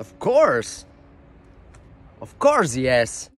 Of course. Of course, yes.